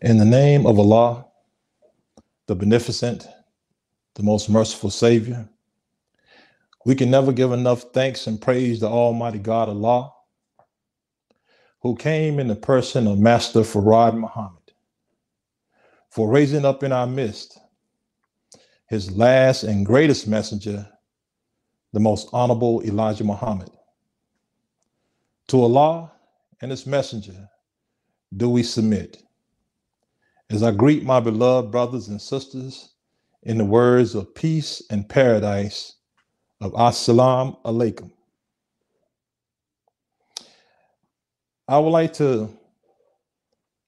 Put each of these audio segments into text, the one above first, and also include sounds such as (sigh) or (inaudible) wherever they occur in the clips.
In the name of Allah, the beneficent, the most merciful Savior, we can never give enough thanks and praise to Almighty God Allah, who came in the person of Master Fard Muhammad, for raising up in our midst his last and greatest messenger, the most honorable Elijah Muhammad. To Allah and his messenger do we submit. As I greet my beloved brothers and sisters in the words of peace and paradise of Assalamu alaikum. I would like to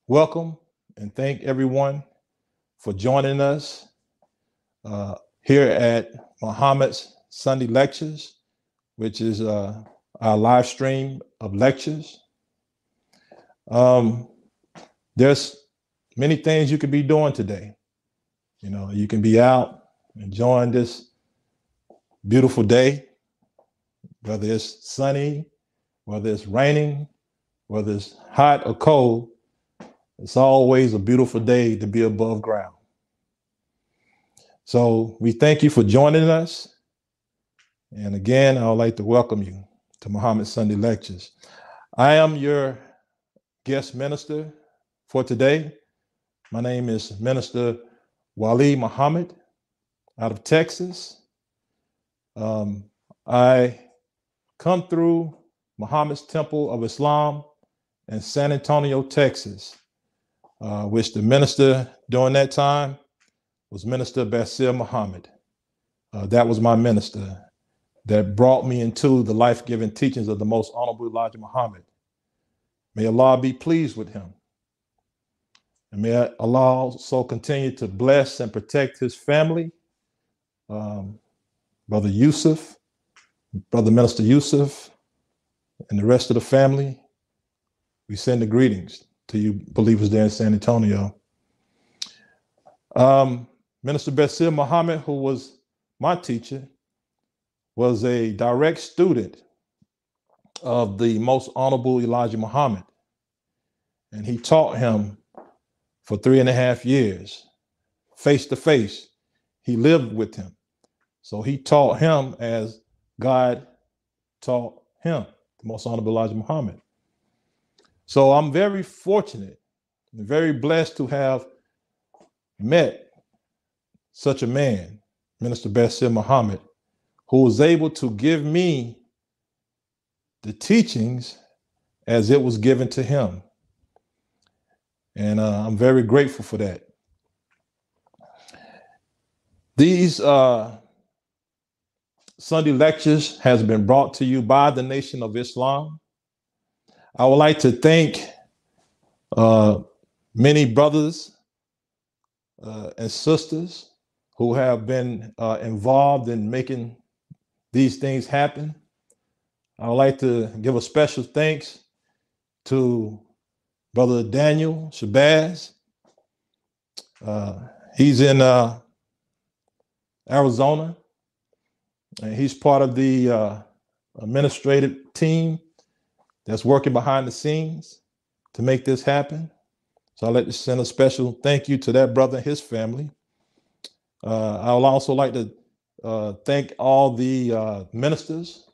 welcome and thank everyone for joining us uh, here at Muhammad's Sunday Lectures, which is uh, our live stream of lectures. Um, there's many things you could be doing today. You know, you can be out enjoying this beautiful day, whether it's sunny, whether it's raining, whether it's hot or cold. It's always a beautiful day to be above ground. So we thank you for joining us. And again, I would like to welcome you to Muhammad Sunday Lectures. I am your guest minister for today. My name is Minister Wali Muhammad out of Texas. Um, I come through Muhammad's Temple of Islam in San Antonio, Texas, uh, which the minister during that time was Minister Basir Muhammad. Uh, that was my minister that brought me into the life giving teachings of the most honorable Elijah Muhammad. May Allah be pleased with him. And may Allah also continue to bless and protect his family, um, Brother Yusuf, Brother Minister Yusuf, and the rest of the family. We send the greetings to you believers there in San Antonio. Um, Minister Basir Muhammad, who was my teacher, was a direct student of the most honorable Elijah Muhammad. And he taught him for three and a half years, face to face. He lived with him. So he taught him as God taught him, the most honorable Elijah Muhammad. So I'm very fortunate and very blessed to have met such a man, Minister Basir Muhammad, who was able to give me the teachings as it was given to him. And uh, I'm very grateful for that. These uh, Sunday lectures has been brought to you by the Nation of Islam. I would like to thank uh, many brothers uh, and sisters who have been uh, involved in making these things happen. I would like to give a special thanks to Brother Daniel Shabazz. Uh, he's in uh, Arizona, and he's part of the uh, administrative team that's working behind the scenes to make this happen. So I'd like to send a special thank you to that brother and his family. Uh, I would also like to uh, thank all the uh, ministers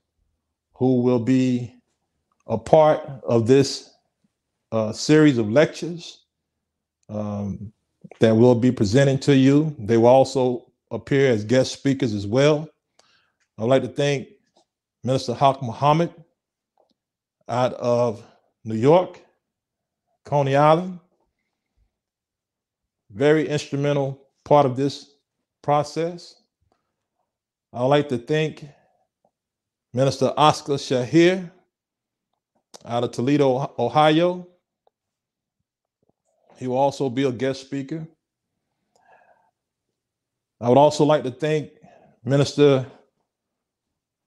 who will be a part of this uh, series of lectures um, that we'll be presenting to you. They will also appear as guest speakers as well. I'd like to thank Minister Haq Muhammad out of New York, Coney Island. Very instrumental part of this process. I'd like to thank Minister Oscar Shahir out of Toledo, Ohio. He will also be a guest speaker. I would also like to thank Minister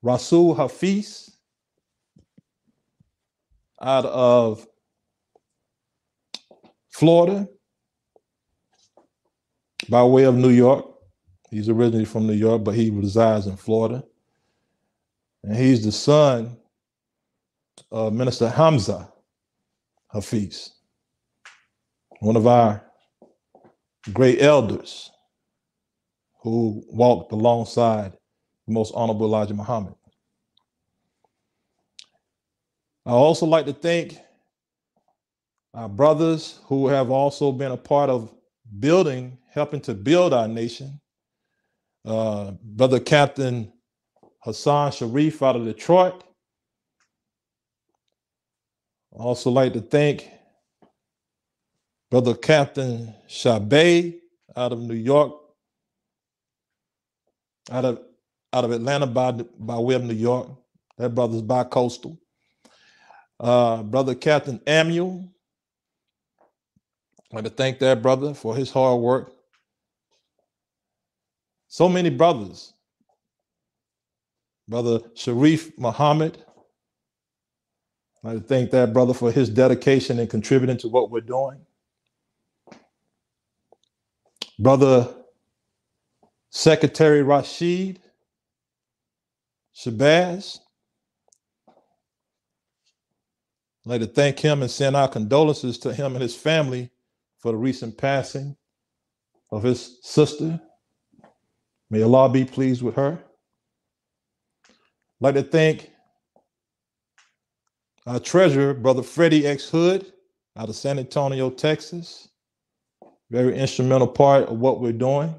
Rasul Hafiz out of Florida by way of New York. He's originally from New York, but he resides in Florida. And he's the son of Minister Hamza Hafiz, one of our great elders who walked alongside the most honorable Elijah Muhammad. I also like to thank our brothers who have also been a part of building, helping to build our nation. Uh, Brother Captain Hassan Sharif out of Detroit. I also like to thank Brother Captain Shabay out of New York, out of out of Atlanta by by way of New York. That brother's bi-coastal. Uh, brother Captain Amuel. I'd to thank that brother for his hard work. So many brothers. Brother Sharif Muhammad. I'd like to thank that brother for his dedication and contributing to what we're doing. Brother Secretary Rashid Shabazz. I'd like to thank him and send our condolences to him and his family for the recent passing of his sister. May Allah be pleased with her. I'd like to thank our treasurer, Brother Freddie X. Hood, out of San Antonio, Texas. Very instrumental part of what we're doing.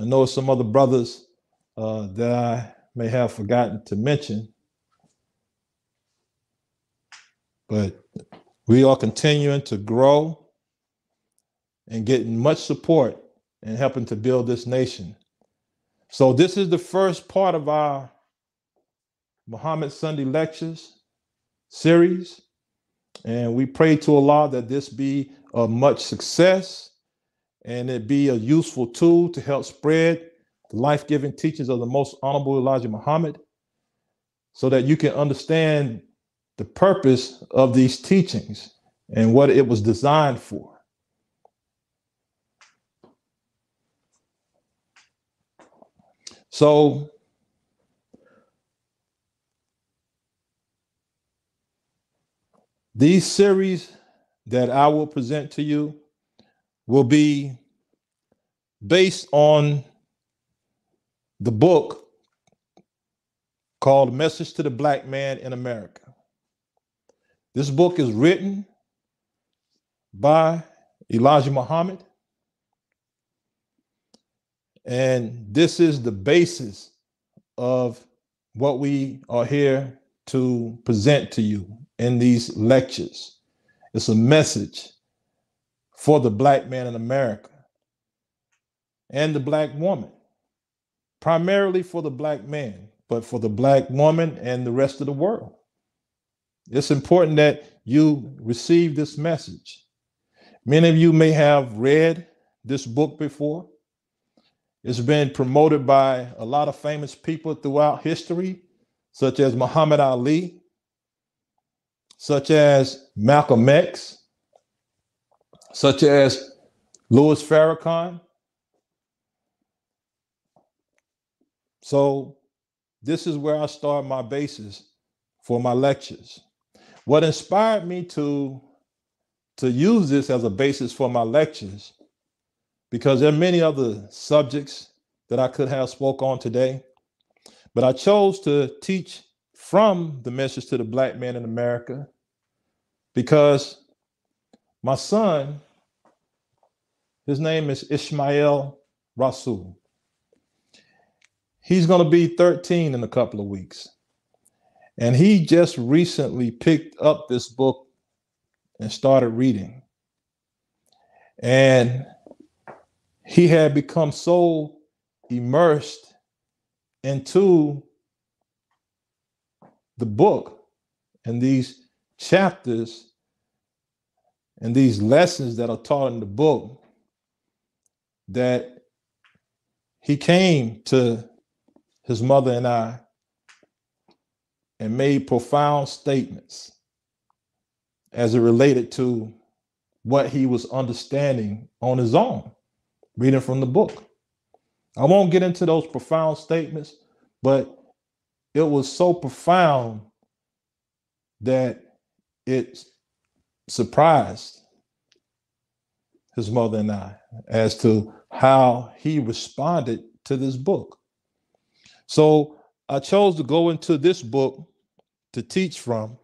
I know some other brothers uh, that I may have forgotten to mention, but we are continuing to grow and getting much support and helping to build this nation. So, this is the first part of our Muhammad Sunday Lectures series. And we pray to Allah that this be a much success and it be a useful tool to help spread the life giving teachings of the most honorable Elijah Muhammad so that you can understand the purpose of these teachings and what it was designed for. So, these series that I will present to you will be based on the book called Message to the Black Man in America. This book is written by Elijah Muhammad. And this is the basis of what we are here to present to you in these lectures. It's a message for the black man in America and the black woman, primarily for the black man, but for the black woman and the rest of the world. It's important that you receive this message. Many of you may have read this book before. It's been promoted by a lot of famous people throughout history, such as Muhammad Ali, such as Malcolm X, such as Louis Farrakhan. So, this is where I start my basis for my lectures. What inspired me to, to use this as a basis for my lectures, because there are many other subjects that I could have spoke on today, but I chose to teach from the message to the black man in America because my son, his name is Ishmael Rasul. He's going to be 13 in a couple of weeks. And he just recently picked up this book and started reading. And he had become so immersed into the book and these chapters and these lessons that are taught in the book that he came to his mother and I and made profound statements as it related to what he was understanding on his own, reading from the book. I won't get into those profound statements, but it was so profound that it surprised his mother and I as to how he responded to this book. So I chose to go into this book to teach from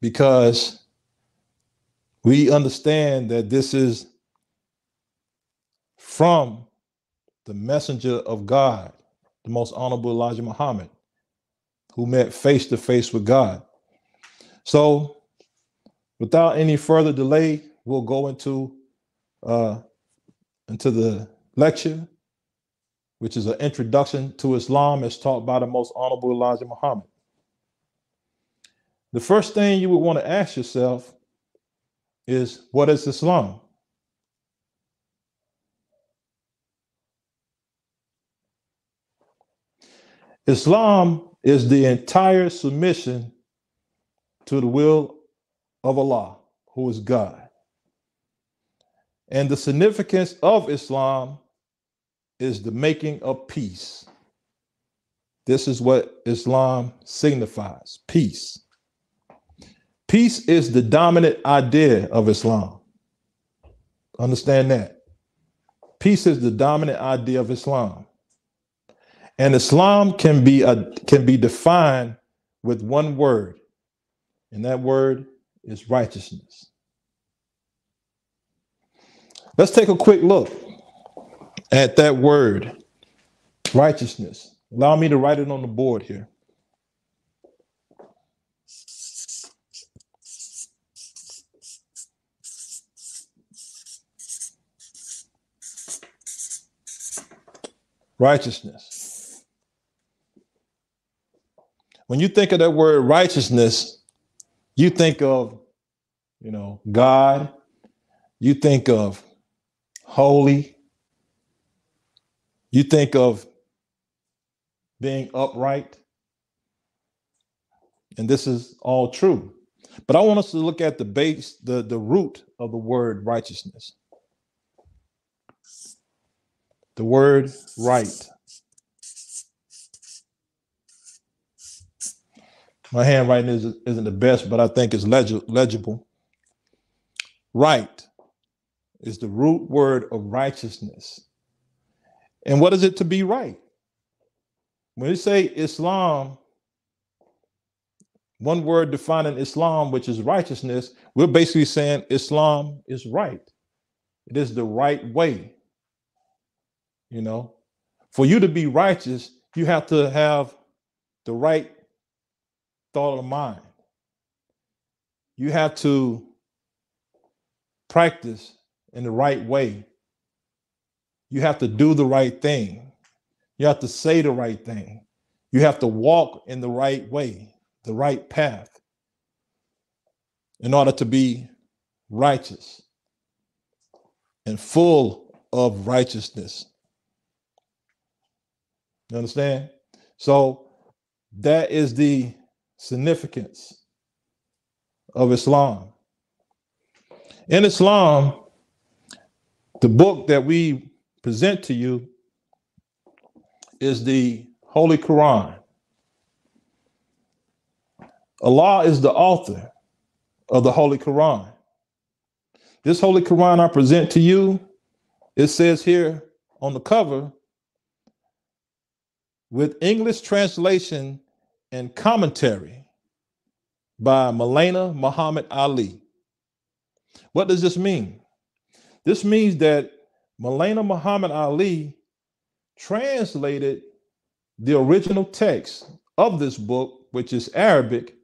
because we understand that this is from the messenger of God, the most honorable Elijah Muhammad, who met face to face with God. So, without any further delay, we'll go into uh, into the lecture, which is an introduction to Islam as taught by the most honorable Elijah Muhammad. The first thing you would want to ask yourself is what is Islam? Islam is the entire submission to the will of Allah, who is God. And the significance of Islam is the making of peace. This is what Islam signifies peace. Peace is the dominant idea of Islam. Understand that. Peace is the dominant idea of Islam. And Islam can be a, can be defined with one word, and that word is righteousness. Let's take a quick look at that word, righteousness. Allow me to write it on the board here. Righteousness. When you think of that word righteousness, you think of, you know, God, you think of holy, you think of being upright. And this is all true. But I want us to look at the base, the, the root of the word righteousness. The word right. My handwriting is, isn't the best, but I think it's legible. Right is the root word of righteousness. And what is it to be right? When you say Islam, one word defining Islam, which is righteousness, we're basically saying Islam is right. It is the right way. You know, for you to be righteous, you have to have the right thought of mind. You have to practice in the right way. You have to do the right thing. You have to say the right thing. You have to walk in the right way, the right path, in order to be righteous and full of righteousness. You understand? So that is the significance of Islam. In Islam, the book that we present to you is the Holy Quran. Allah is the author of the Holy Quran. This Holy Quran I present to you, it says here on the cover, with English translation and commentary by Maulana Muhammad Ali. What does this mean? This means that Maulana Muhammad Ali translated the original text of this book, which is Arabic.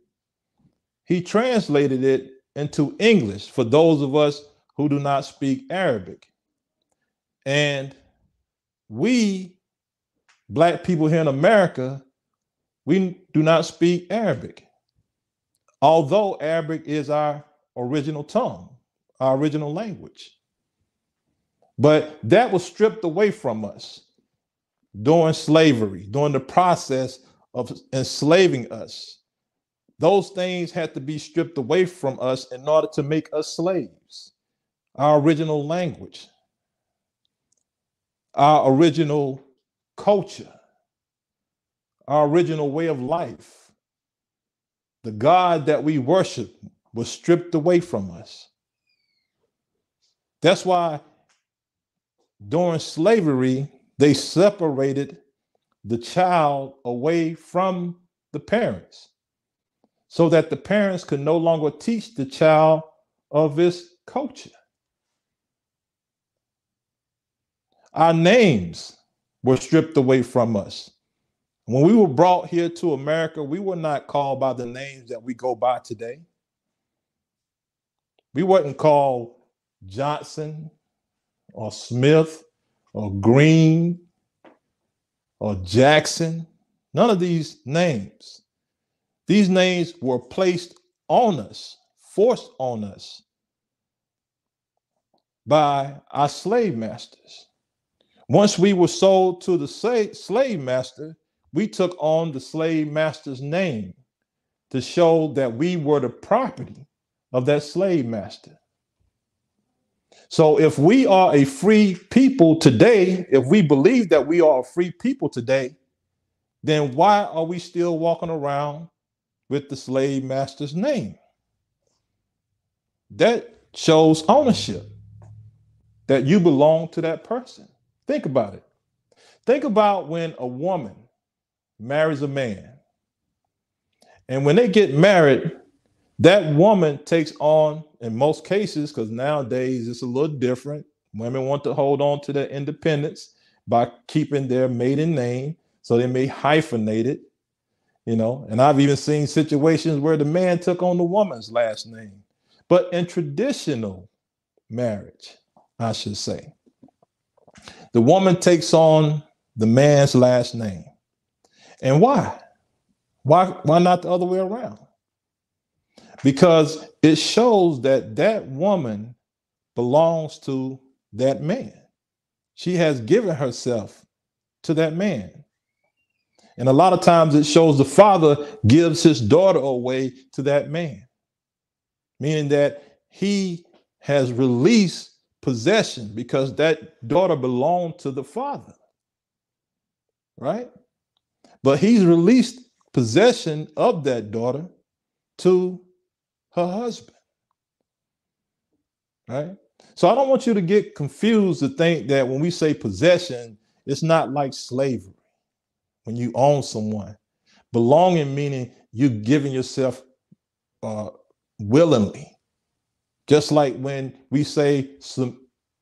He translated it into English for those of us who do not speak Arabic. And we black people here in America, we do not speak Arabic. Although Arabic is our original tongue, our original language. But that was stripped away from us during slavery, during the process of enslaving us. Those things had to be stripped away from us in order to make us slaves. Our original language, our original culture, our original way of life, the God that we worship, was stripped away from us. That's why during slavery, they separated the child away from the parents so that the parents could no longer teach the child of this culture. Our names were stripped away from us. When we were brought here to America, we were not called by the names that we go by today. We weren't called Johnson or Smith or Green or Jackson. None of these names. These names were placed on us, forced on us by our slave masters. Once we were sold to the slave master, we took on the slave master's name to show that we were the property of that slave master. So if we are a free people today, if we believe that we are a free people today, then why are we still walking around with the slave master's name? That shows ownership that you belong to that person. Think about it. Think about when a woman marries a man. And when they get married, that woman takes on, in most cases, because nowadays it's a little different. Women want to hold on to their independence by keeping their maiden name, so they may hyphenate it, you know. And I've even seen situations where the man took on the woman's last name. But in traditional marriage, I should say, the woman takes on the man's last name. And why? Why, why not the other way around? Because it shows that that woman belongs to that man. She has given herself to that man. And a lot of times it shows the father gives his daughter away to that man, meaning that he has released possession because that daughter belonged to the father. Right? But he's released possession of that daughter to her husband. Right? So I don't want you to get confused to think that when we say possession, it's not like slavery when you own someone. Belonging meaning you're giving yourself uh, willingly. Just like when we say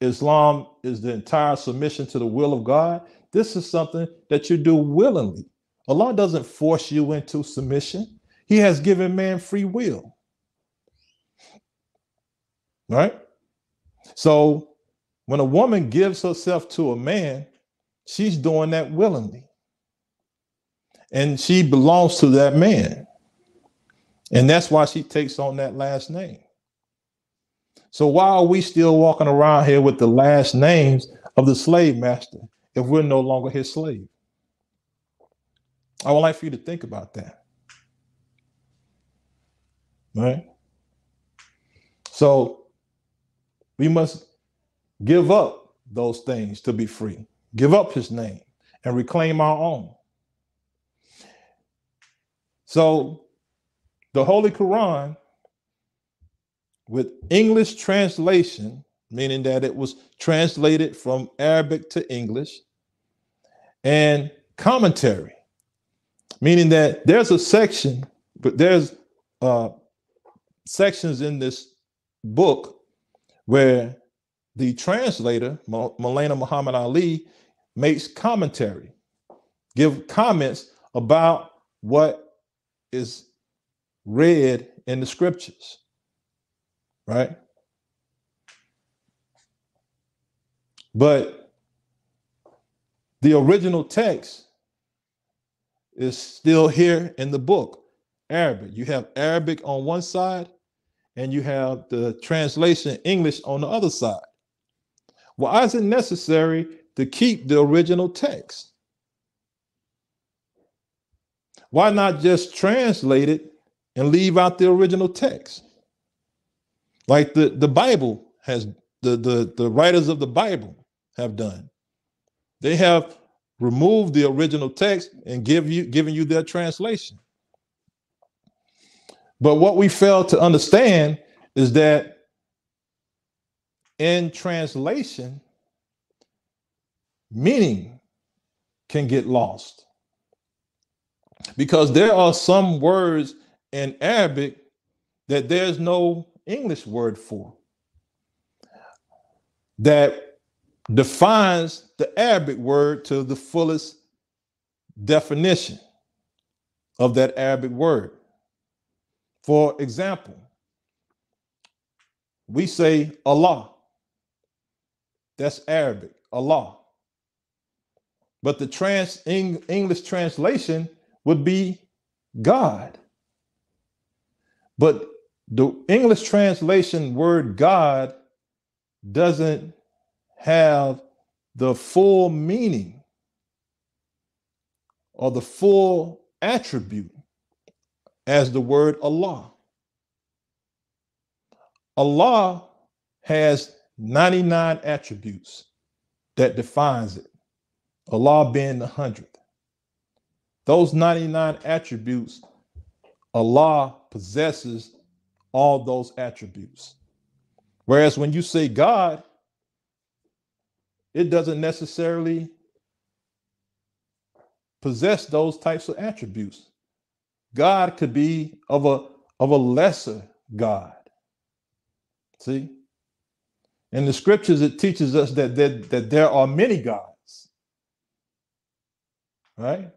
Islam is the entire submission to the will of God, this is something that you do willingly. Allah doesn't force you into submission. He has given man free will. Right? So when a woman gives herself to a man, she's doing that willingly. And she belongs to that man. And that's why she takes on that last name. So why are we still walking around here with the last names of the slave master if we're no longer his slave? I would like for you to think about that. Right? So we must give up those things to be free, give up his name and reclaim our own. So the Holy Quran with English translation, meaning that it was translated from Arabic to English, and commentary, meaning that there's a section, but there's uh, sections in this book where the translator, Maulana Muhammad Ali, makes commentary, give comments about what is read in the scriptures right? But the original text is still here in the book, Arabic. You have Arabic on one side, and you have the translation English on the other side. Why is it necessary to keep the original text? Why not just translate it and leave out the original text? like the, the Bible has the, the, the writers of the Bible have done. They have removed the original text and give you giving you their translation. But what we fail to understand is that in translation, meaning can get lost. Because there are some words in Arabic that there's no English word for that defines the Arabic word to the fullest definition of that Arabic word. For example, we say Allah. That's Arabic, Allah. But the trans English translation would be God. But the English translation word God doesn't have the full meaning or the full attribute as the word Allah. Allah has 99 attributes that defines it. Allah being the hundredth. Those 99 attributes, Allah possesses all those attributes. Whereas when you say God, it doesn't necessarily possess those types of attributes. God could be of a of a lesser God. See? In the scriptures, it teaches us that, that, that there are many gods. Right?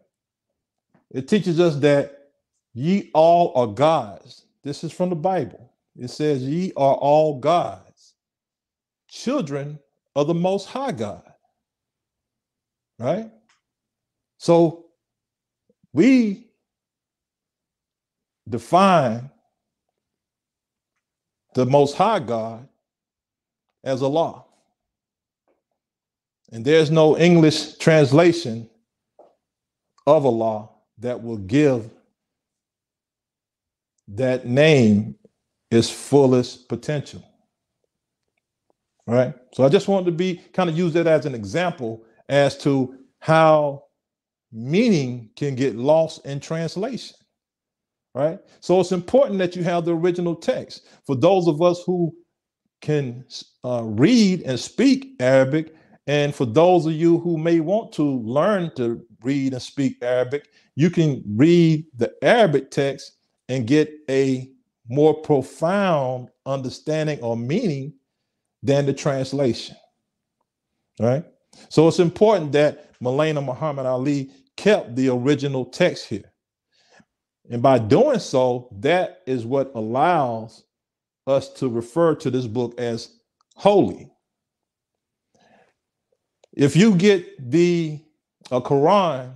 It teaches us that ye all are gods. This is from the Bible. It says, Ye are all gods, children of the Most High God. Right? So we define the Most High God as Allah. And there's no English translation of Allah that will give that name its fullest potential. Right? So I just wanted to be kind of use that as an example as to how meaning can get lost in translation. Right? So it's important that you have the original text. For those of us who can uh, read and speak Arabic, and for those of you who may want to learn to read and speak Arabic, you can read the Arabic text and get a more profound understanding or meaning than the translation. Right? So it's important that Maulana Muhammad Ali kept the original text here. And by doing so, that is what allows us to refer to this book as holy. If you get the a Quran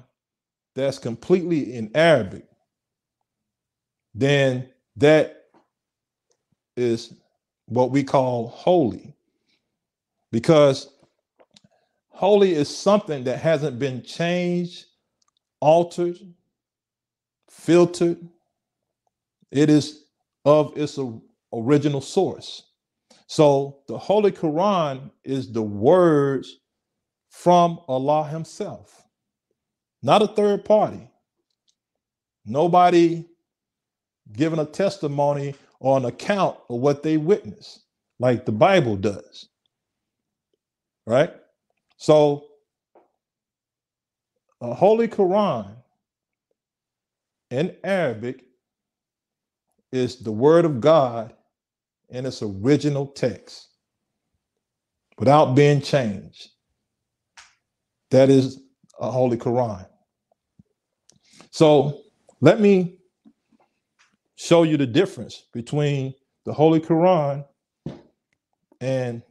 that's completely in Arabic, then that is what we call holy. Because holy is something that hasn't been changed, altered, filtered. It is of its original source. So the Holy Quran is the words from Allah Himself, not a third party. Nobody giving a testimony or an account of what they witnessed, like the Bible does. Right? So, a Holy Quran in Arabic is the Word of God in its original text without being changed. That is a Holy Quran. So let me show you the difference between the Holy Quran and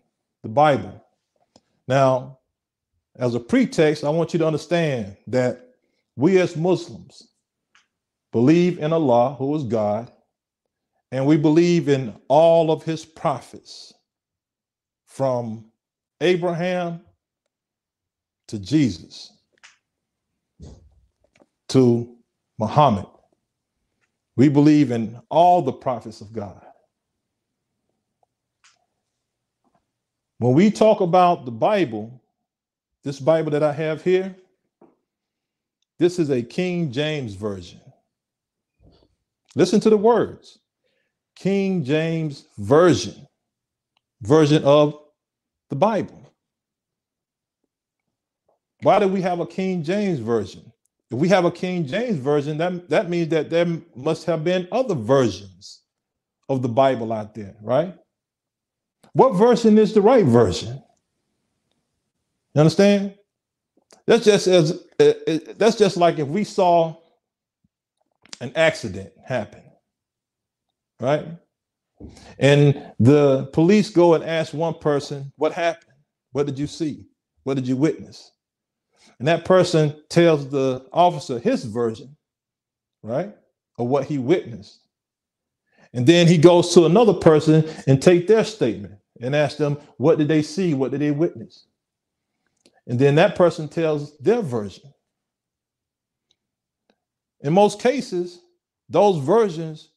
the Bible. Now, as a pretext, I want you to understand that we as Muslims believe in Allah, who is God, and we believe in all of his prophets from Abraham to Jesus to Muhammad. We believe in all the prophets of God. When we talk about the Bible, this Bible that I have here, this is a King James Version. Listen to the words King James Version, version of the Bible. Why do we have a King James Version? If we have a King James Version, that, that means that there must have been other versions of the Bible out there, right? What version is the right version? You understand? That's just as uh, uh, that's just like if we saw an accident happen, right? And the police go and ask one person, What happened? What did you see? What did you witness? And that person tells the officer his version, right, of what he witnessed. And then he goes to another person and take their statement and ask them, What did they see? What did they witness? And then that person tells their version. In most cases, those versions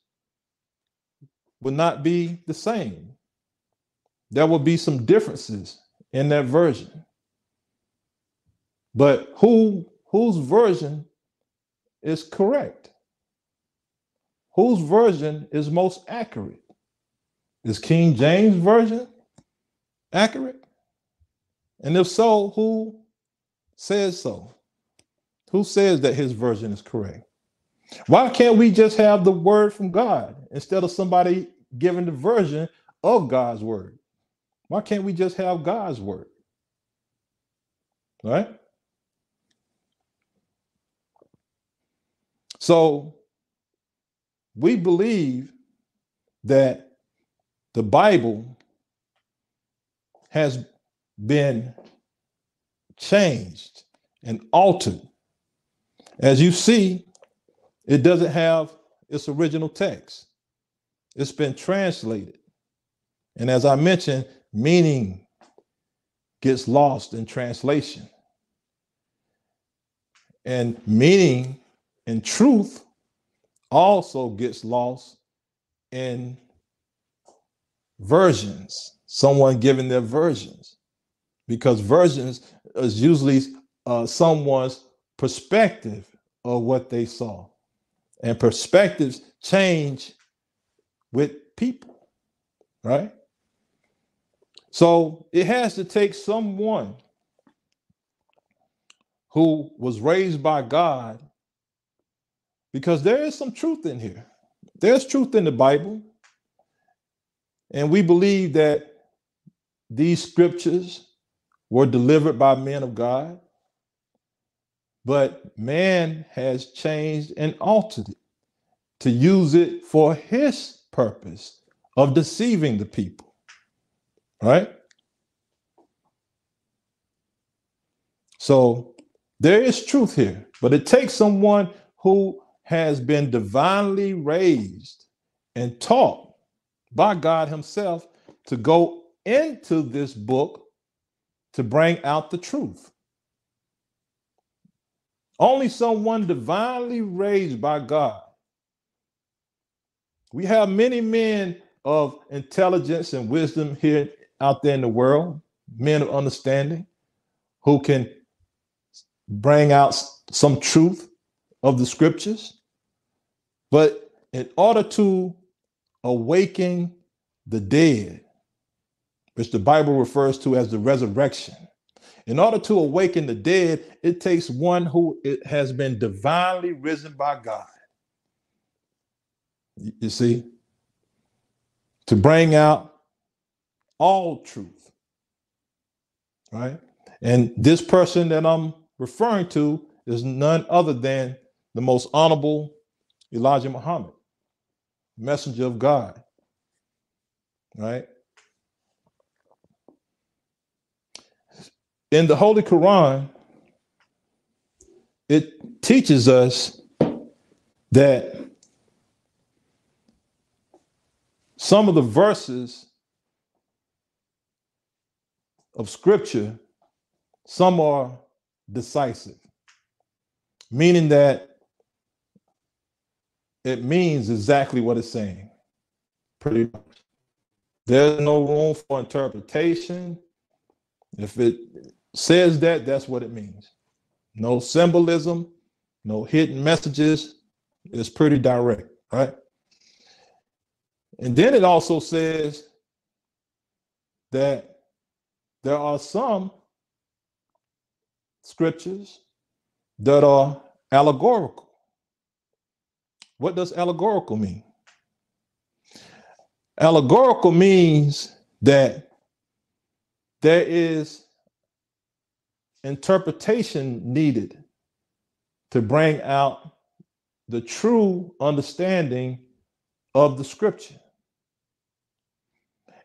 would not be the same. There will be some differences in that version. But who whose version is correct? Whose version is most accurate? Is King James version accurate? And if so, who says so? Who says that his version is correct? Why can't we just have the word from God instead of somebody giving the version of God's word? Why can't we just have God's word? Right? So we believe that the Bible has been changed and altered. As you see, it doesn't have its original text. It's been translated. And as I mentioned, meaning gets lost in translation. And meaning and truth also gets lost in versions, someone giving their versions, because versions is usually uh, someone's perspective of what they saw. And perspectives change with people, right? So it has to take someone who was raised by God because there is some truth in here. There's truth in the Bible. And we believe that these scriptures were delivered by men of God. But man has changed and altered it to use it for his purpose of deceiving the people. Right? So there is truth here, but it takes someone who has been divinely raised and taught by God Himself to go into this book to bring out the truth. Only someone divinely raised by God. We have many men of intelligence and wisdom here out there in the world, men of understanding, who can bring out some truth of the scriptures. But in order to awaken the dead, which the Bible refers to as the resurrection, in order to awaken the dead, it takes one who has been divinely risen by God. You see, to bring out all truth, right? And this person that I'm referring to is none other than the most honorable Elijah Muhammad, messenger of God, right? In the Holy Quran, it teaches us that some of the verses of scripture, some are decisive, meaning that it means exactly what it's saying. Pretty much. There's no room for interpretation. If it says that, that's what it means. No symbolism, no hidden messages. It's pretty direct, right? And then it also says that there are some scriptures that are allegorical. What does allegorical mean? Allegorical means that there is interpretation needed to bring out the true understanding of the scripture.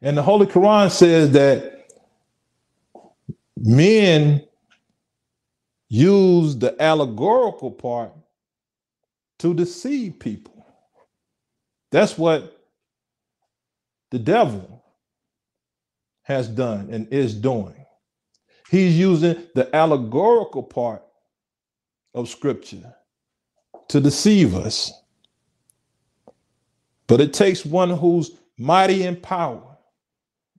And the Holy Quran says that men use the allegorical part to deceive people. That's what the devil has done and is doing. He's using the allegorical part of scripture to deceive us. But it takes one who's mighty in power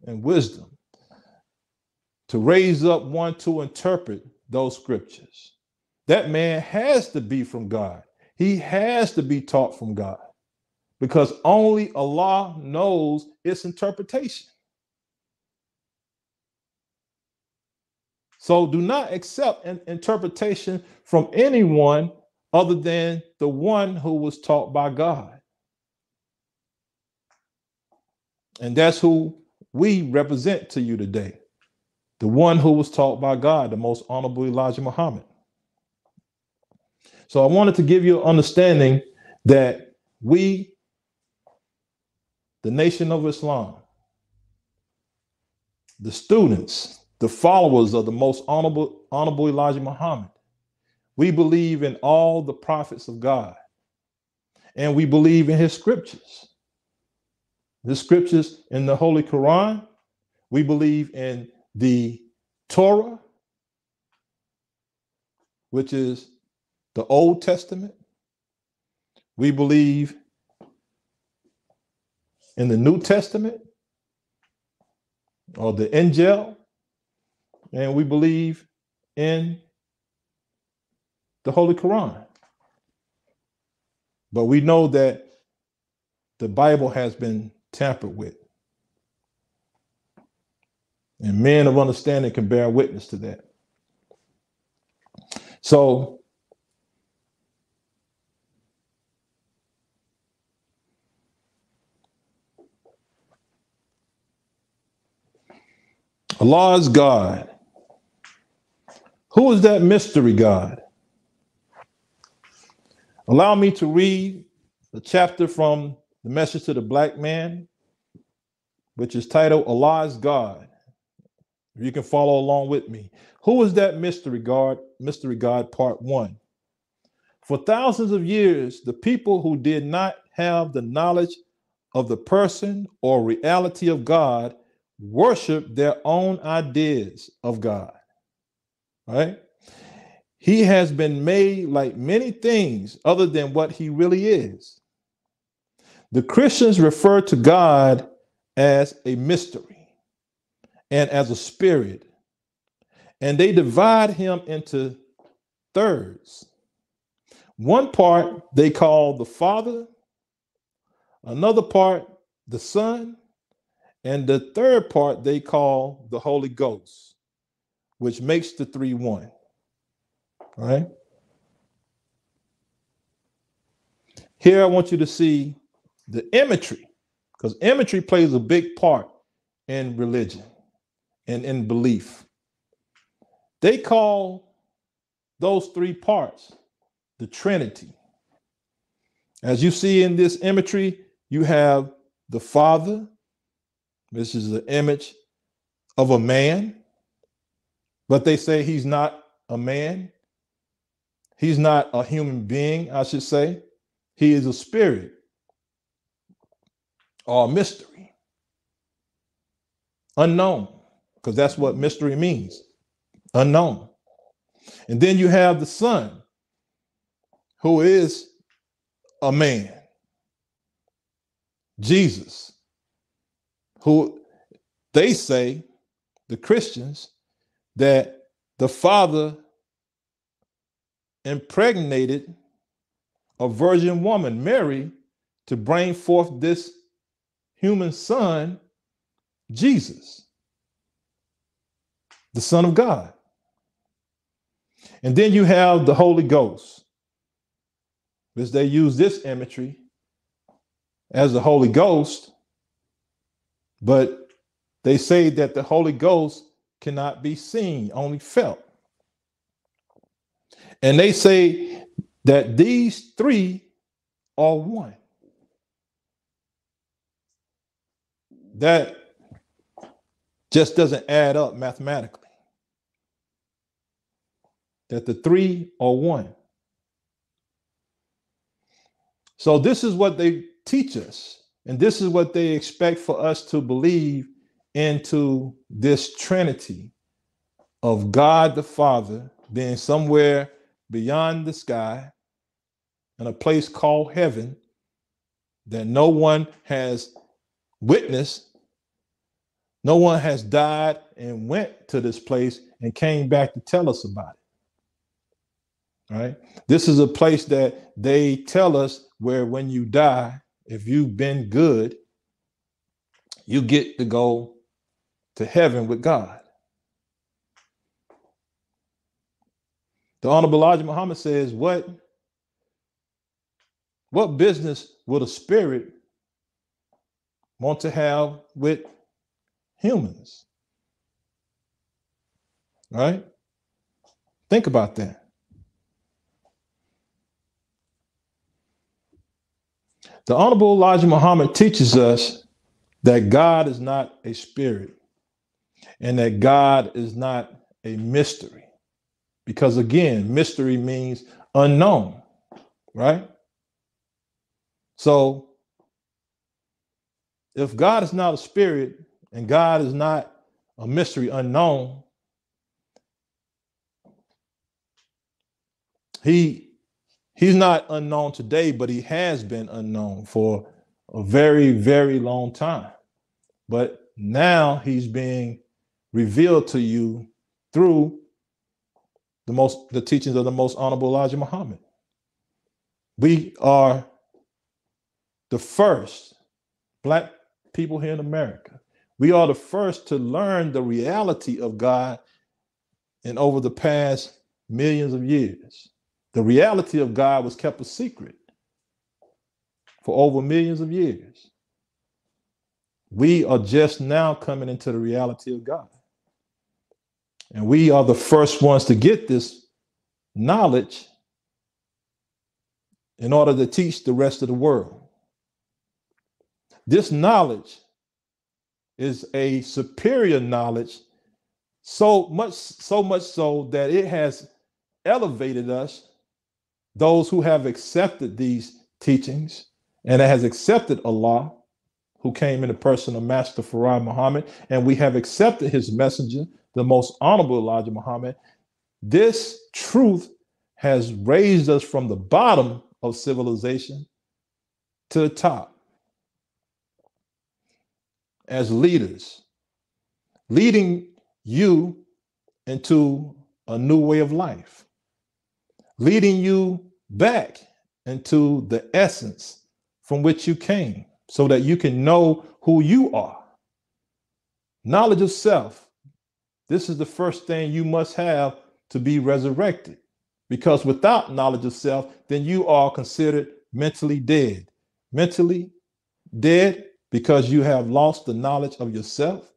and wisdom to raise up one to interpret those scriptures. That man has to be from God. He has to be taught from God because only Allah knows its interpretation. So do not accept an interpretation from anyone other than the one who was taught by God. And that's who we represent to you today. The one who was taught by God, the most honorable Elijah Muhammad. So I wanted to give you an understanding that we, the nation of Islam, the students, the followers of the most honorable, honorable Elijah Muhammad, we believe in all the prophets of God. And we believe in his scriptures. The scriptures in the Holy Quran. We believe in the Torah, which is the Old Testament. We believe in the New Testament or the Injil, and we believe in the Holy Quran. But we know that the Bible has been tampered with. And men of understanding can bear witness to that. So, Allah is God. Who is that mystery God? Allow me to read the chapter from the message to the black man, which is titled Allah is God. You can follow along with me. Who is that mystery God? Mystery God, part one. For thousands of years, the people who did not have the knowledge of the person or reality of God worshiped their own ideas of God. Right? He has been made like many things other than what he really is. The Christians refer to God as a mystery and as a spirit, and they divide him into thirds. One part they call the Father, another part the Son, and the third part they call the Holy Ghost, which makes the three one right? Here I want you to see the imagery, because imagery plays a big part in religion and in belief. They call those three parts the Trinity. As you see in this imagery, you have the Father. This is the image of a man, but they say he's not a man. He's not a human being, I should say. He is a spirit or a mystery. Unknown, because that's what mystery means unknown. And then you have the Son, who is a man, Jesus, who they say, the Christians, that the Father impregnated a virgin woman, Mary, to bring forth this human son, Jesus, the Son of God. And then you have the Holy Ghost, which they use this imagery as the Holy Ghost, but they say that the Holy Ghost cannot be seen, only felt. And they say that these three are one. That just doesn't add up mathematically. That the three are one. So, this is what they teach us, and this is what they expect for us to believe into this Trinity of God the Father being somewhere beyond the sky in a place called heaven that no one has witnessed, no one has died and went to this place and came back to tell us about it. Right? This is a place that they tell us where when you die, if you've been good, you get to go to heaven with God. The Honorable Elijah Muhammad says, What what business would a spirit want to have with humans? Right? Think about that. The Honorable Elijah Muhammad teaches us that God is not a spirit and that God is not a mystery. Because again, mystery means unknown, right? So if God is not a spirit and God is not a mystery unknown, he he's not unknown today, but he has been unknown for a very, very long time. But now he's being revealed to you through the most the teachings of the most honorable Elijah Muhammad. We are the first black people here in America. We are the first to learn the reality of God and over the past millions of years. The reality of God was kept a secret for over millions of years. We are just now coming into the reality of God. And we are the first ones to get this knowledge in order to teach the rest of the world. This knowledge is a superior knowledge, so much, so much so that it has elevated us, those who have accepted these teachings, and it has accepted Allah, who came in the person of Master Fard Muhammad, and we have accepted his messenger, the most honorable Elijah Muhammad, this truth has raised us from the bottom of civilization to the top. As leaders, leading you into a new way of life, leading you back into the essence from which you came so that you can know who you are. Knowledge of self this is the first thing you must have to be resurrected. Because without knowledge of self, then you are considered mentally dead. Mentally dead because you have lost the knowledge of yourself.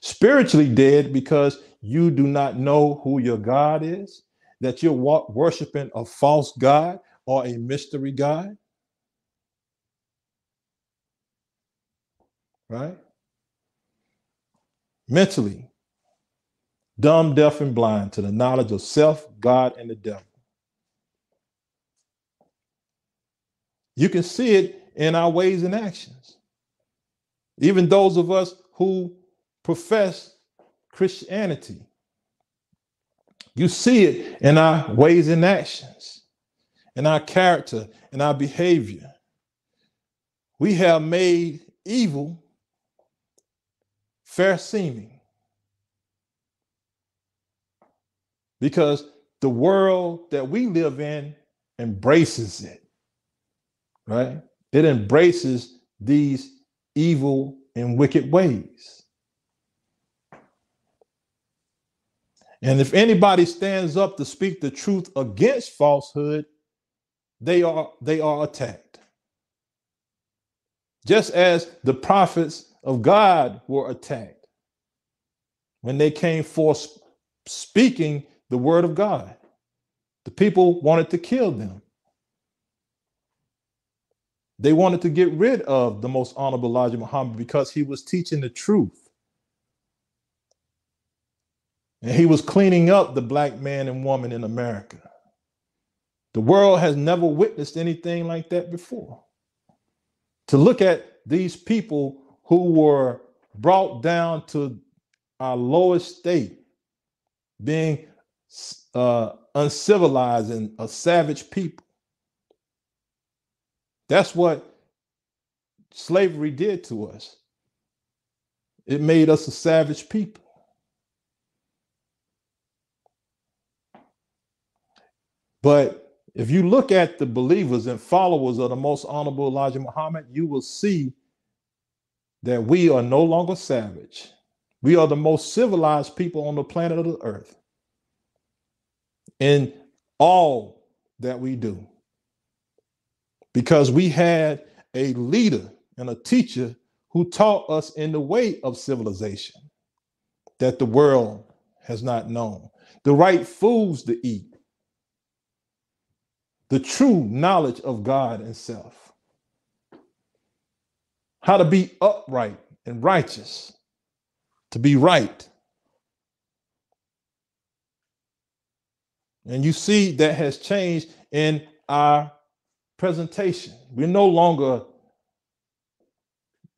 Spiritually dead because you do not know who your God is, that you're worshiping a false God or a mystery God. Right? Mentally dumb, deaf, and blind to the knowledge of self, God, and the devil. You can see it in our ways and actions. Even those of us who profess Christianity, you see it in our ways and actions, in our character, in our behavior. We have made evil fair seeming. because the world that we live in embraces it, right? It embraces these evil and wicked ways. And if anybody stands up to speak the truth against falsehood, they are they are attacked. Just as the prophets of God were attacked when they came forth speaking the word of God. The people wanted to kill them. They wanted to get rid of the most honorable Elijah Muhammad because he was teaching the truth. And he was cleaning up the black man and woman in America. The world has never witnessed anything like that before. To look at these people who were brought down to our lowest state, being uh, uncivilized and a savage people. That's what slavery did to us. It made us a savage people. But if you look at the believers and followers of the most honorable Elijah Muhammad, you will see that we are no longer savage. We are the most civilized people on the planet of the earth in all that we do. Because we had a leader and a teacher who taught us in the way of civilization that the world has not known, the right foods to eat, the true knowledge of God and self, how to be upright and righteous, to be right. And you see that has changed in our presentation. We're no longer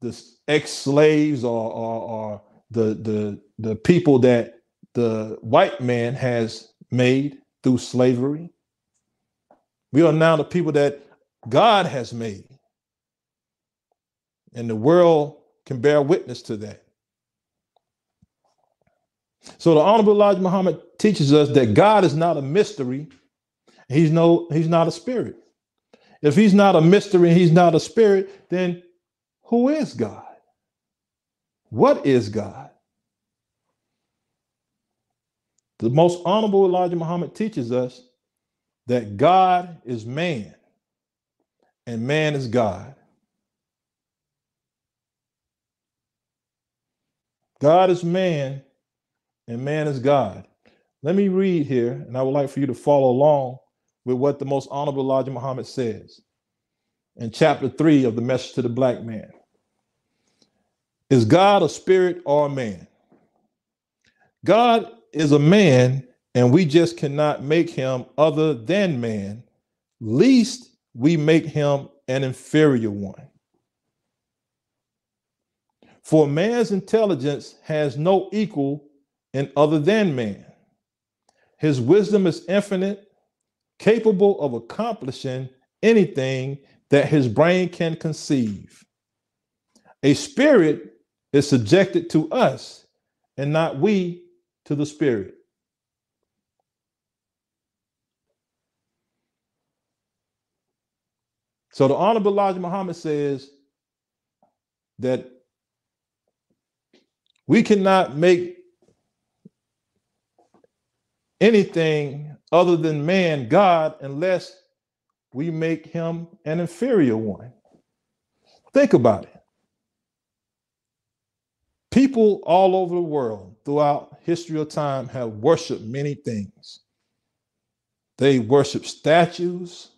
the ex-slaves or, or, or the, the, the people that the white man has made through slavery. We are now the people that God has made. And the world can bear witness to that. So the Honorable Elijah Muhammad teaches us that God is not a mystery. He's no, he's not a spirit. If he's not a mystery, and he's not a spirit, then who is God? What is God? The most honorable Elijah Muhammad teaches us that God is man and man is God. God is man and man is God. Let me read here, and I would like for you to follow along with what the most honorable Elijah Muhammad says in chapter three of the message to the black man. Is God a spirit or a man? God is a man, and we just cannot make him other than man, least we make him an inferior one. For man's intelligence has no equal in other than man. His wisdom is infinite, capable of accomplishing anything that his brain can conceive. A spirit is subjected to us and not we to the spirit. So the Honorable Elijah Muhammad says that we cannot make anything other than man God unless we make him an inferior one. Think about it. People all over the world throughout history of time have worshiped many things. They worship statues,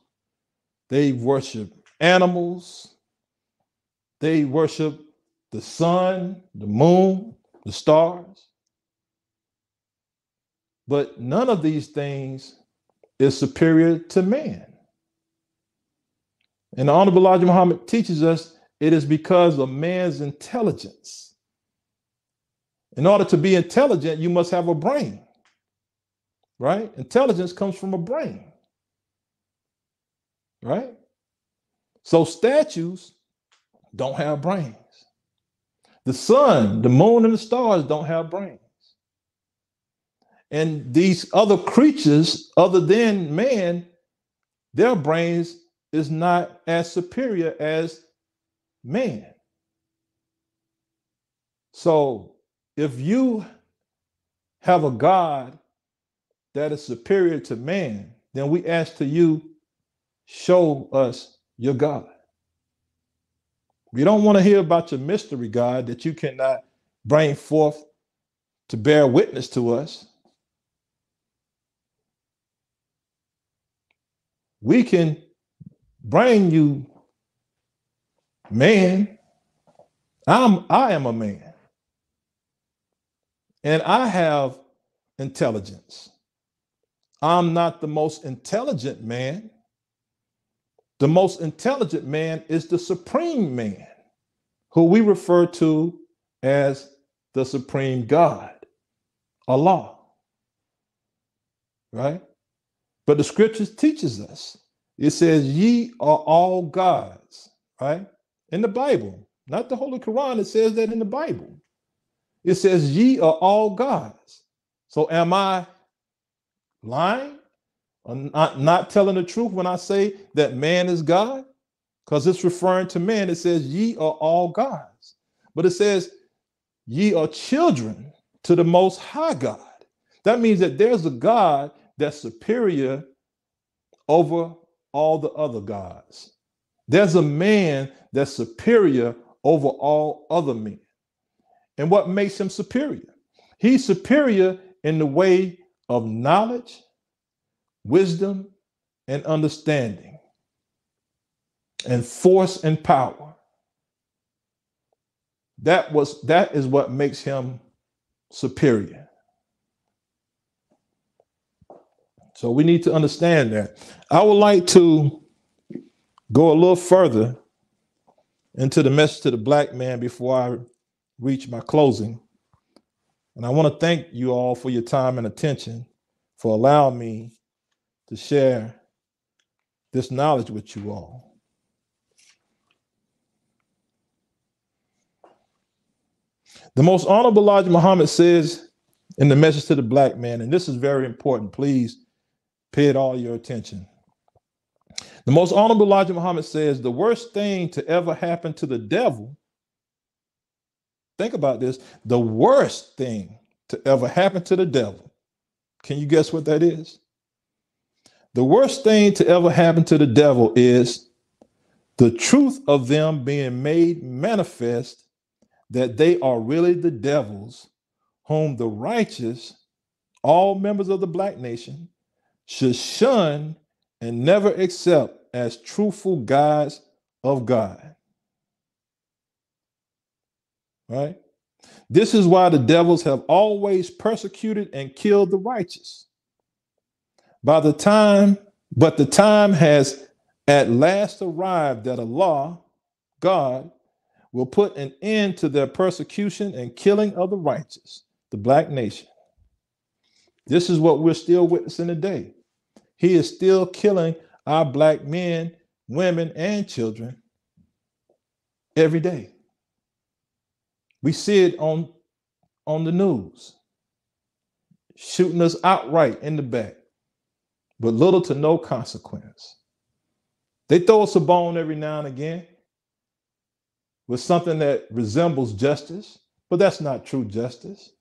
they worship animals, they worship the sun, the moon, the stars. But none of these things is superior to man. And the Honorable Elijah Muhammad teaches us it is because of man's intelligence. In order to be intelligent, you must have a brain, right? Intelligence comes from a brain, right? So statues don't have brains. The sun, the moon, and the stars don't have brains. And these other creatures, other than man, their brains is not as superior as man. So if you have a God that is superior to man, then we ask to you, show us your God. We don't want to hear about your mystery God that you cannot bring forth to bear witness to us. We can bring you man. I'm I am a man. And I have intelligence. I'm not the most intelligent man. The most intelligent man is the supreme man, who we refer to as the supreme God, Allah. Right? But the scriptures teaches us. It says, ye are all gods, right? In the Bible, not the Holy Quran, it says that in the Bible. It says, ye are all gods. So am I lying? I'm not, not telling the truth when I say that man is God? Because it's referring to man. It says, ye are all gods. But it says, ye are children to the most high God. That means that there's a God that's superior over all the other gods. There's a man that's superior over all other men. And what makes him superior? He's superior in the way of knowledge, wisdom, and understanding, and force and power. That was that is what makes him superior. So we need to understand that. I would like to go a little further into the message to the black man before I reach my closing. And I want to thank you all for your time and attention for allowing me to share this knowledge with you all. The most honorable Elijah Muhammad says in the message to the black man, and this is very important, please pay it all your attention. The most honorable Elijah Muhammad says the worst thing to ever happen to the devil Think about this the worst thing to ever happen to the devil. Can you guess what that is? The worst thing to ever happen to the devil is the truth of them being made manifest that they are really the devils, whom the righteous, all members of the black nation, should shun and never accept as truthful guides of God right? This is why the devils have always persecuted and killed the righteous. By the time, but the time has at last arrived that Allah, God, will put an end to their persecution and killing of the righteous, the black nation. This is what we're still witnessing today. He is still killing our black men, women, and children every day. We see it on on the news, shooting us outright in the back, with little to no consequence. They throw us a bone every now and again with something that resembles justice, but that's not true justice,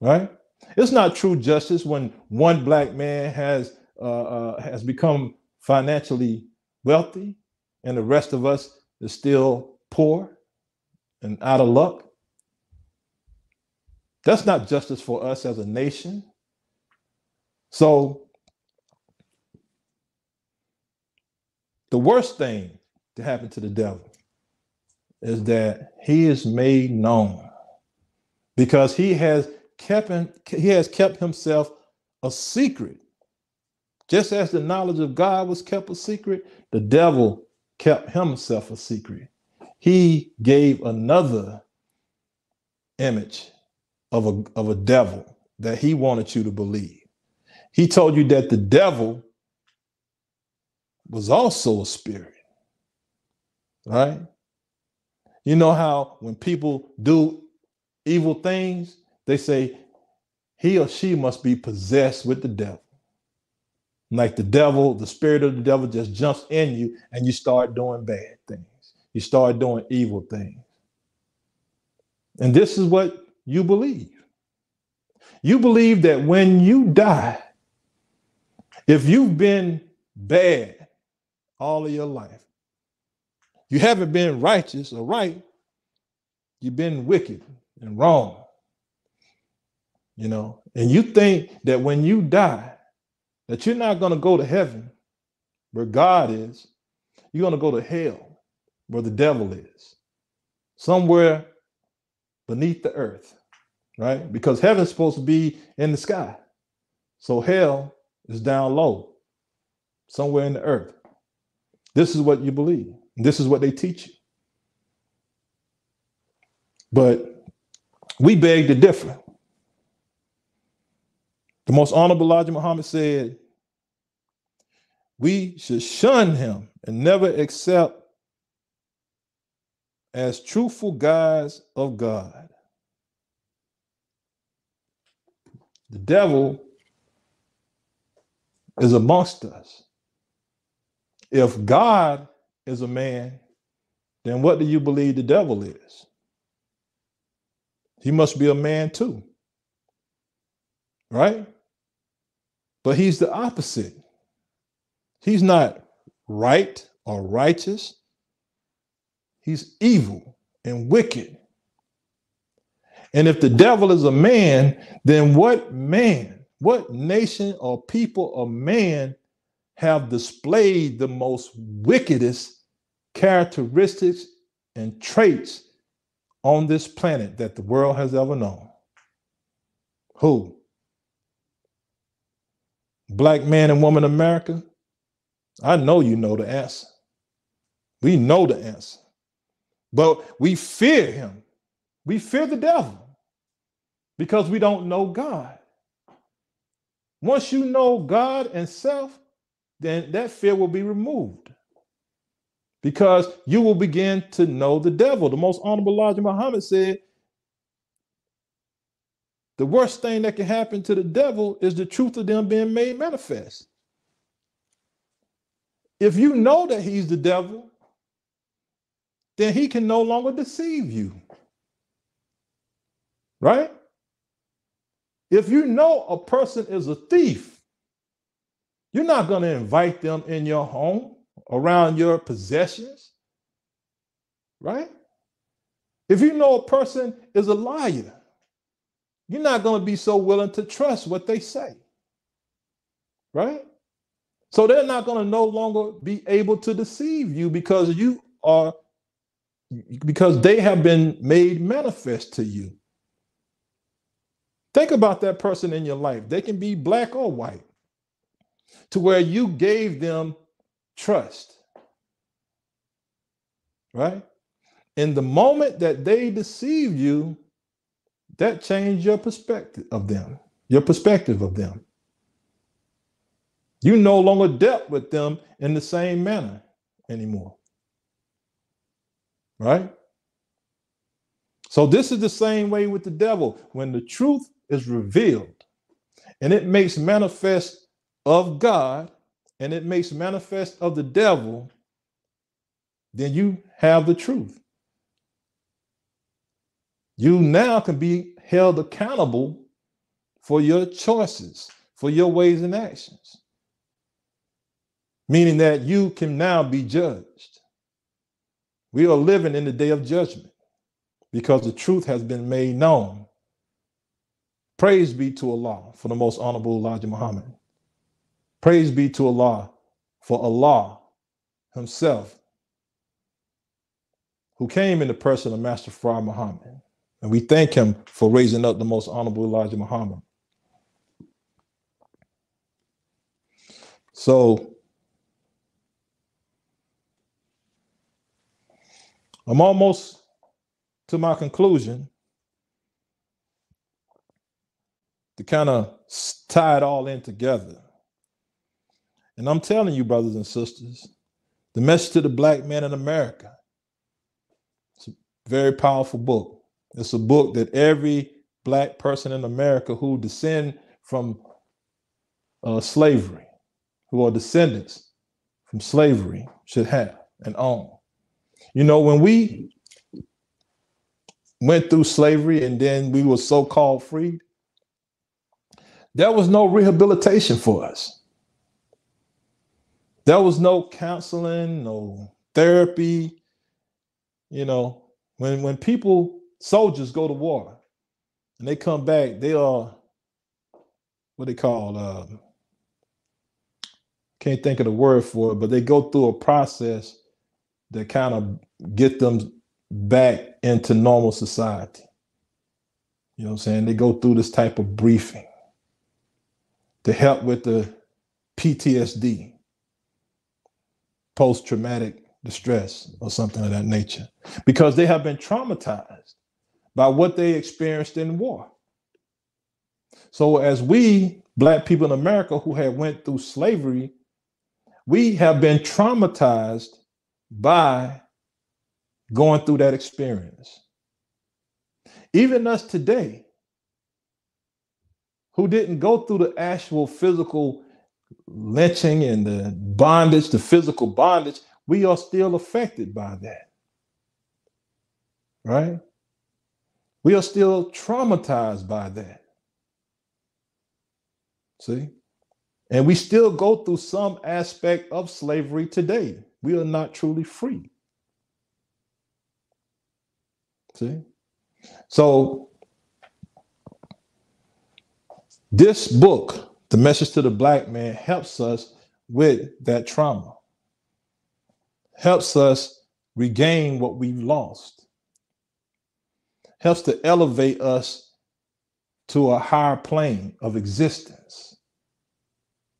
right? It's not true justice when one black man has uh, uh, has become financially wealthy and the rest of us is still poor and out of luck. That's not justice for us as a nation. So, the worst thing to happen to the devil is that he is made known because he has kept he has kept himself a secret. Just as the knowledge of God was kept a secret, the devil kept himself a secret. He gave another image of a, of a devil that he wanted you to believe. He told you that the devil was also a spirit, right? You know how when people do evil things, they say he or she must be possessed with the devil. Like the devil, the spirit of the devil just jumps in you and you start doing bad things. You start doing evil things. And this is what you believe. You believe that when you die, if you've been bad all of your life, you haven't been righteous or right, you've been wicked and wrong. You know, and you think that when you die, that you're not going to go to heaven where God is, you're going to go to hell where the devil is, somewhere beneath the earth, right? Because heaven's supposed to be in the sky. So hell is down low, somewhere in the earth. This is what you believe. This is what they teach you. But we beg to differ. The most honorable Elijah Muhammad said, We should shun him and never accept as truthful guides of God. The devil is amongst us. If God is a man, then what do you believe the devil is? He must be a man too. Right? But he's the opposite. He's not right or righteous. He's evil and wicked. And if the devil is a man, then what man, what nation or people or man have displayed the most wickedest characteristics and traits on this planet that the world has ever known? Who? Black man and woman America? I know you know the answer. We know the answer. But we fear him. We fear the devil because we don't know God. Once you know God and self, then that fear will be removed because you will begin to know the devil. The most honorable Elijah Muhammad said, the worst thing that can happen to the devil is the truth of them being made manifest. If you know that he's the devil, then he can no longer deceive you. Right? If you know a person is a thief, you're not going to invite them in your home around your possessions. Right? If you know a person is a liar, you're not going to be so willing to trust what they say. Right? So they're not going to no longer be able to deceive you because you are because they have been made manifest to you. Think about that person in your life. They can be black or white, to where you gave them trust. Right? In the moment that they deceived you, that changed your perspective of them, your perspective of them. You no longer dealt with them in the same manner anymore. Right? So, this is the same way with the devil. When the truth is revealed and it makes manifest of God and it makes manifest of the devil, then you have the truth. You now can be held accountable for your choices, for your ways and actions meaning that you can now be judged. We are living in the day of judgment because the truth has been made known. Praise be to Allah for the most honorable Elijah Muhammad. Praise be to Allah for Allah Himself, who came in the person of Master Fard Muhammad. And we thank Him for raising up the most honorable Elijah Muhammad. So, I'm almost to my conclusion to kind of tie it all in together. And I'm telling you, brothers and sisters, the message to the black man in America. It's a very powerful book. It's a book that every black person in America who descend from uh, slavery, who are descendants from slavery, should have and own. You know, when we went through slavery and then we were so-called freed, there was no rehabilitation for us. There was no counseling, no therapy. You know, when when people soldiers go to war and they come back, they are what they call uh, can't think of the word for it, but they go through a process that kind of get them back into normal society. You know what I'm saying? They go through this type of briefing to help with the PTSD, post traumatic distress, or something of that nature, because they have been traumatized by what they experienced in war. So as we black people in America who have went through slavery, we have been traumatized by going through that experience. Even us today, who didn't go through the actual physical lynching and the bondage, the physical bondage, we are still affected by that. Right? We are still traumatized by that. See? And we still go through some aspect of slavery today. We are not truly free. See? So, this book, The Message to the Black Man, helps us with that trauma, helps us regain what we've lost, helps to elevate us to a higher plane of existence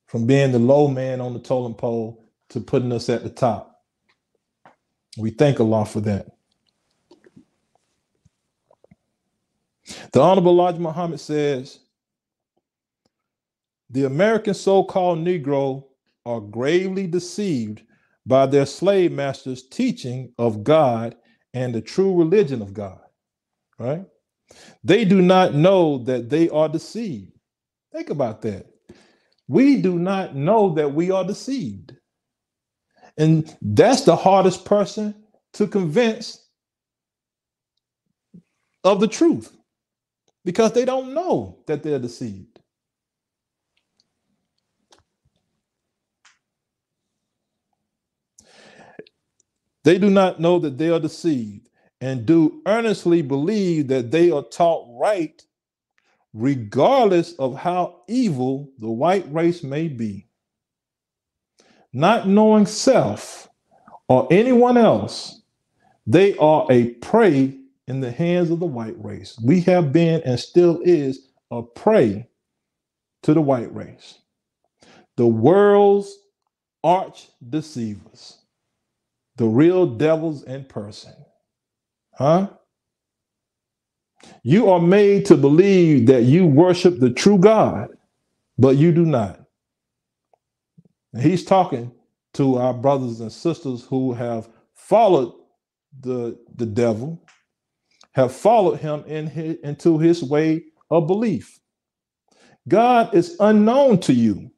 from being the low man on the totem pole to putting us at the top. We thank Allah for that. The Honorable Elijah Muhammad says the American so called Negro are gravely deceived by their slave masters' teaching of God and the true religion of God. Right? They do not know that they are deceived. Think about that. We do not know that we are deceived. And that's the hardest person to convince of the truth because they don't know that they're deceived. They do not know that they are deceived and do earnestly believe that they are taught right, regardless of how evil the white race may be. Not knowing self or anyone else, they are a prey in the hands of the white race. We have been and still is a prey to the white race. The world's arch deceivers, the real devils in person. Huh? You are made to believe that you worship the true God, but you do not. he's talking to our brothers and sisters who have followed the, the devil, have followed him in his, into his way of belief. God is unknown to you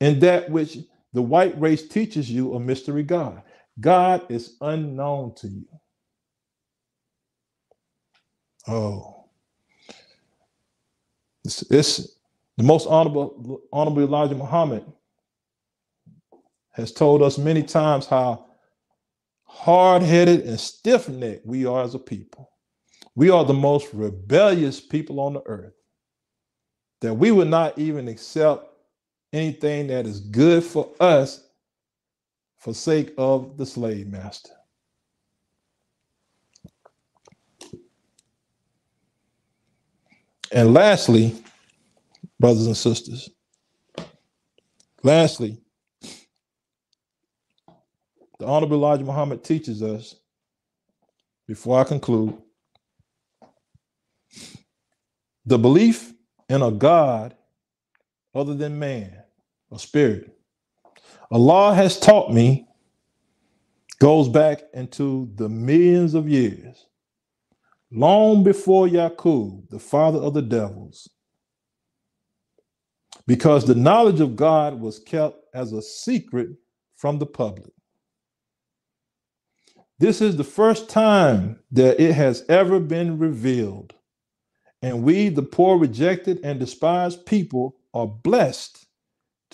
in that which the white race teaches you a mystery God. God is unknown to you. Oh, it's, it's the most honorable, honorable Elijah Muhammad has told us many times how hard headed and stiff necked we are as a people. We are the most rebellious people on the earth. That we would not even accept anything that is good for us for sake of the slave master. And lastly, brothers and sisters, lastly, the Honorable Elijah Muhammad teaches us, before I conclude, the belief in a God other than man a spirit. Allah has taught me goes back into the millions of years, long before Yaqub, the father of the devils, because the knowledge of God was kept as a secret from the public. This is the first time that it has ever been revealed. And we, the poor, rejected, and despised people, are blessed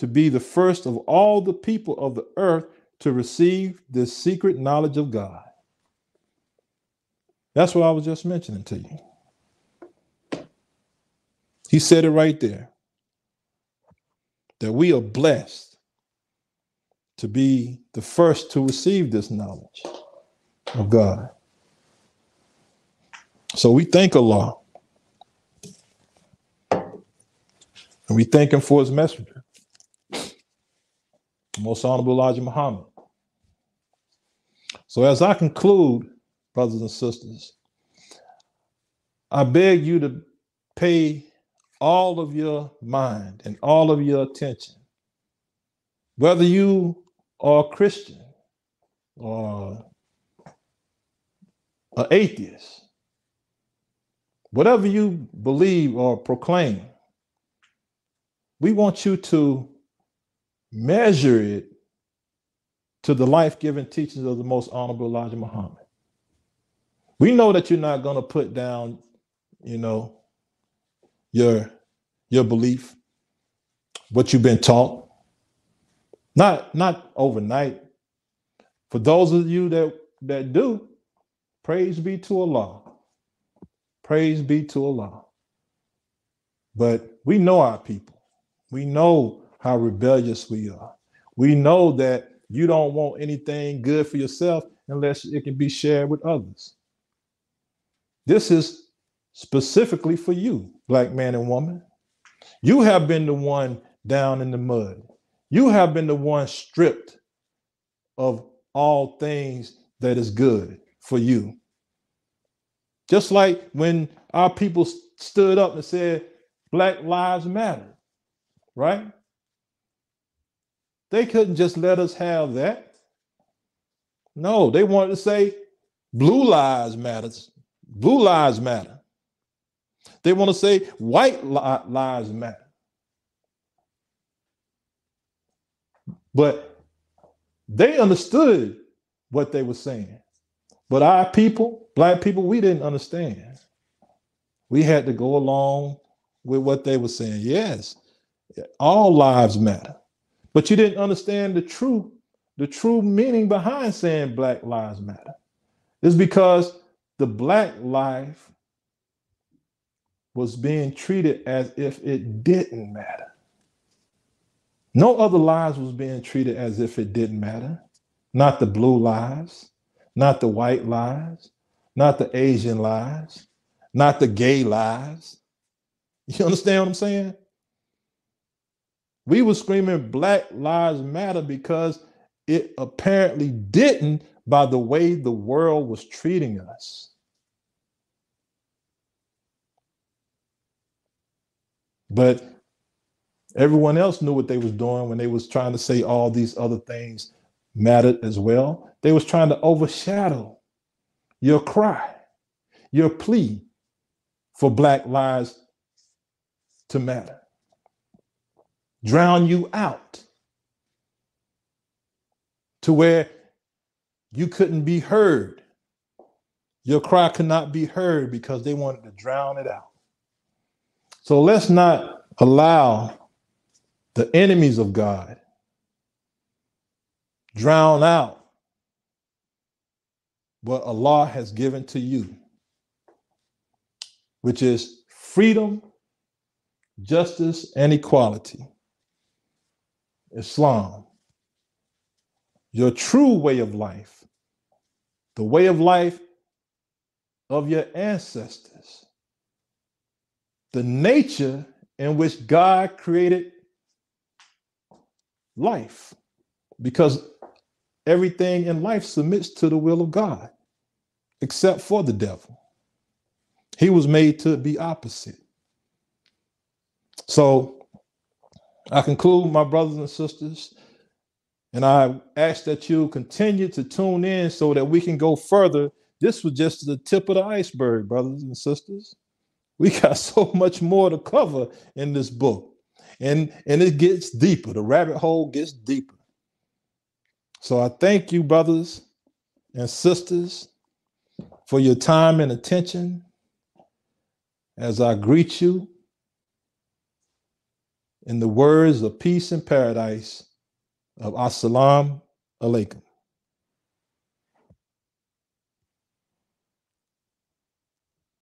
to be the first of all the people of the earth to receive this secret knowledge of God. That's what I was just mentioning to you. He said it right there that we are blessed to be the first to receive this knowledge of God. So we thank Allah. And we thank him for his messenger, most honorable Elijah Muhammad. So as I conclude, brothers and sisters, I beg you to pay all of your mind and all of your attention, whether you are a Christian or an atheist, whatever you believe or proclaim, we want you to measure it to the life giving teachings of the most honorable Elijah Muhammad. We know that you're not going to put down, you know, your your belief, what you've been taught. Not not overnight. For those of you that that do, praise be to Allah. Praise be to Allah. But we know our people. We know how rebellious we are. We know that you don't want anything good for yourself unless it can be shared with others. This is specifically for you, black man and woman. You have been the one down in the mud. You have been the one stripped of all things that is good for you. Just like when our people stood up and said, Black Lives Matter right? They couldn't just let us have that. No, they wanted to say blue lives matters. Blue lives matter. They want to say white li- lives matter. But they understood what they were saying. But our people, black people, we didn't understand. We had to go along with what they were saying. Yes, all lives matter. But you didn't understand the true, the true meaning behind saying Black Lives Matter. It's because the black life was being treated as if it didn't matter. No other lives was being treated as if it didn't matter. Not the blue lives, not the white lives, not the Asian lives, not the gay lives. You understand what I'm saying? We were screaming Black Lives Matter because it apparently didn't by the way the world was treating us. But everyone else knew what they was doing when they was trying to say all these other things mattered as well. They was trying to overshadow your cry, your plea for black lives to matter drown you out to where you couldn't be heard. Your cry could not be heard because they wanted to drown it out. So let's not allow the enemies of God drown out what Allah has given to you, which is freedom, justice, and equality. Islam, your true way of life, the way of life of your ancestors, the nature in which God created life, because everything in life submits to the will of God, except for the devil. He was made to be opposite. So I conclude, my brothers and sisters, and I ask that you continue to tune in so that we can go further. This was just the tip of the iceberg, brothers and sisters. We (laughs) got so much more to cover in this book. And, and it gets deeper. The rabbit hole gets deeper. So I thank you, brothers and sisters for your time and attention as I greet you in the words of peace and paradise of Assalamu alaikum.